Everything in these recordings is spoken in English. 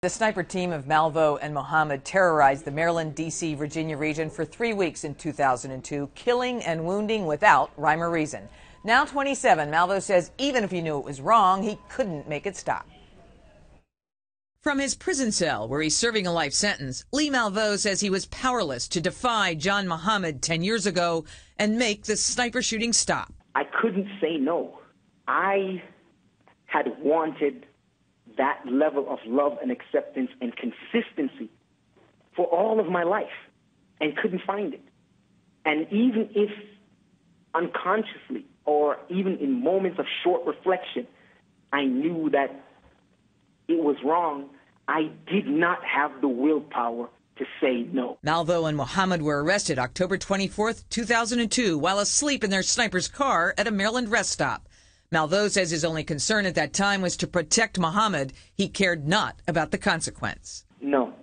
The sniper team of Malvo and Muhammad terrorized the Maryland, D.C., Virginia region for three weeks in 2002, killing and wounding without rhyme or reason. Now 27, Malvo says even if he knew it was wrong, he couldn't make it stop. From his prison cell, where he's serving a life sentence, Lee Malvo says he was powerless to defy John Muhammad 10 years ago and make the sniper shooting stop. I couldn't say no. I had wanted that level of love and acceptance and consistency for all of my life and couldn't find it. And even if unconsciously or even in moments of short reflection, I knew that it was wrong, I did not have the willpower to say no. Malvo and Muhammad were arrested October 24, 2002, while asleep in their sniper's car at a Maryland rest stop. Malvo says his only concern at that time was to protect Muhammad. He cared not about the consequence. No.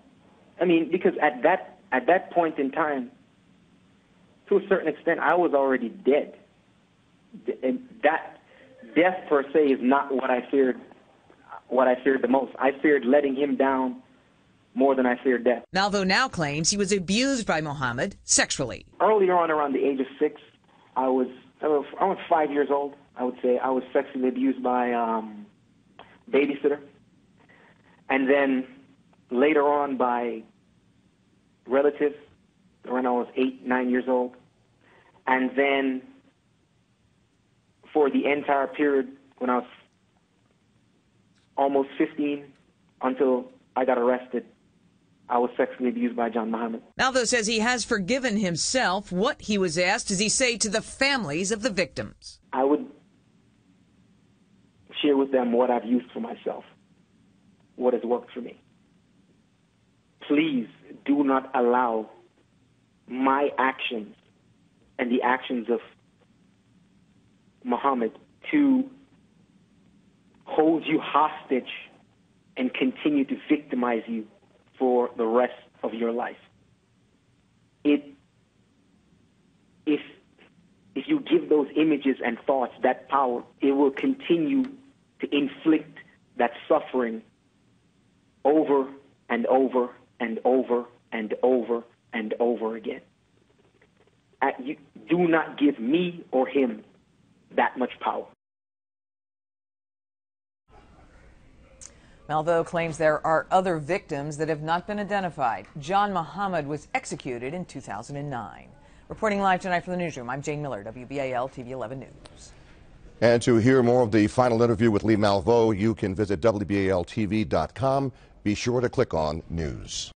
I mean, because at that at that point in time, to a certain extent, I was already dead. And that death per se is not what I feared. What I feared the most. I feared letting him down more than I feared death. Malvo now claims he was abused by Muhammad sexually. Earlier on, around the age of six, I was I was, I was five years old. I would say I was sexually abused by um, babysitter, and then later on by relatives when I was eight, nine years old, and then for the entire period when I was almost 15 until I got arrested. I was sexually abused by John Muhammad. Malvo says he has forgiven himself. What he was asked does he say to the families of the victims? I would share with them what I've used for myself, what has worked for me. Please do not allow my actions and the actions of Muhammad to hold you hostage and continue to victimize you for the rest of your life. It, if, if you give those images and thoughts that power, it will continue to inflict that suffering over and over and over and over and over again. At, you, do not give me or him that much power. Malvo claims there are other victims that have not been identified. John Muhammad was executed in 2009. Reporting live tonight from the newsroom, I'm Jane Miller, WBAL TV 11 News. And to hear more of the final interview with Lee Malvo, you can visit WBALTV.com. Be sure to click on News.